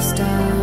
stars.